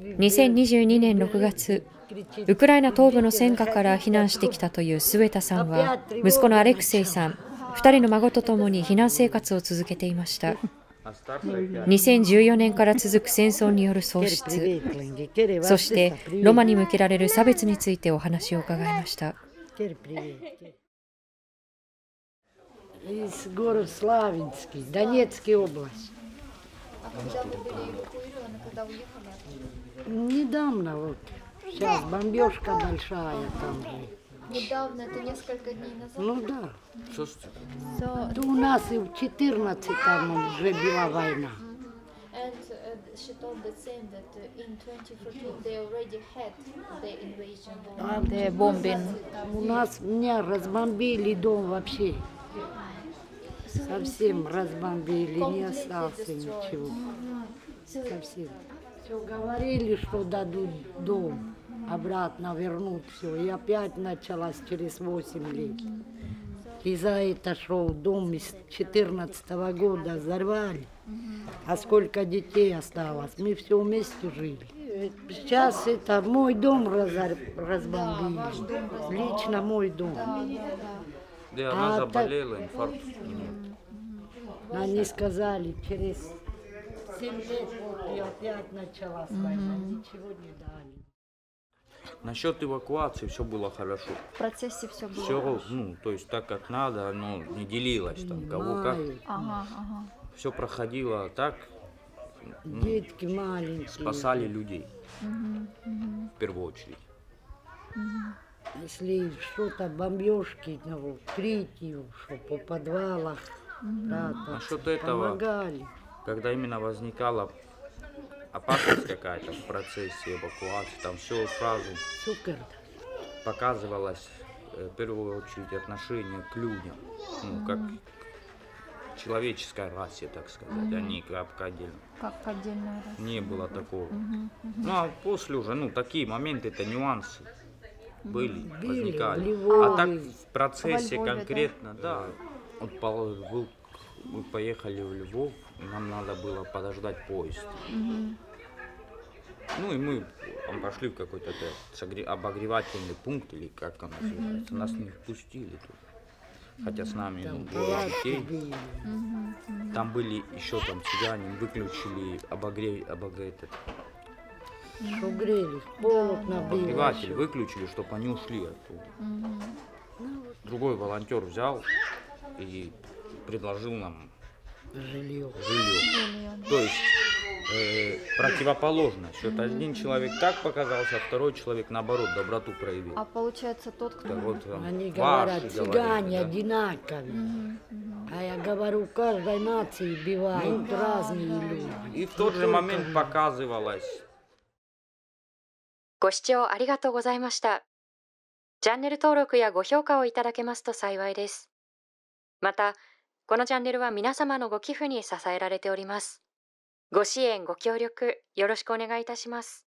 2022年6月、ウクライナ東部の戦火から避難してきたというスウェタさんは、息子のアレクセイさん、2人の孫とともに避難生活を続けていました。2014年から続く戦争による喪失、そしてロマに向けられる差別についてお話を伺いました。Недавно вот. Сейчас бомбежка большая там же. Недавно, это несколько дней назад? Ну да. Слушайте. So, да у нас и в 14 там уже была война. And uh, she told the same that uh, in 2014 they already had the invasion. The bombing. У нас меня разбомбили дом вообще. Совсем разбомбили, не остался ничего. Совсем. Все говорили, что дадут дом, обратно вернут все. И опять началась через 8 лет. И за это шел дом из 14 -го года, взорвали. А сколько детей осталось? Мы все вместе жили. Сейчас это мой дом разбомбили. Лично мой дом. Да, она а заболела, так... инфаркт. Они сказали, через 7 лет вот и опять началась война, ничего не дали. Насчет эвакуации все было хорошо. В процессе все было Все, хорошо. ну, то есть так как надо, оно не делилось там, кого как. Ага, ага. Все проходило так. Ну, Детки маленькие. Спасали людей. Угу, угу. В первую очередь. Угу. Если что-то бомбежки, ну, крики, что по подвалах, Насчет этого, помогали. Когда именно возникала опасность какая-то в процессе эвакуации, там все сразу показывалось э, в первую очередь отношение к людям, ну, как к человеческой расе, так сказать, а не как отдельно. Как отдельная раса. Не было такого. Ну, а после уже, ну, такие моменты, это нюансы были, Были, возникали. Львове. А так в процессе Во Львове, конкретно, да, вот был, мы поехали в Львов, нам надо было подождать поезд. Ну и мы пошли в какой-то обогревательный пункт, или как он называется. Нас не впустили тут. Хотя с нами ну, было детей. Там были еще там цыгане, выключили обогрев, обогрев, этот, набили. обогреватель выключили, чтобы они ушли оттуда. Другой волонтер взял и предложил нам Жилье. жилье. То есть э, противоположно. Что один человек так показался, а второй человек наоборот доброту проявил. А получается тот, кто... Да вот там Они ваши говорят, цыгане да. одинаковые. А я говорю, каждой нации бывают разные люди. И в тот же момент показывалось. ご視聴ありがとうございました。チャンネル登録やご評価をいただけますと幸いです。また、 このチャンネルは皆様のご寄付に支えられております。ご支援、ご協力、よろしくお願いいたします。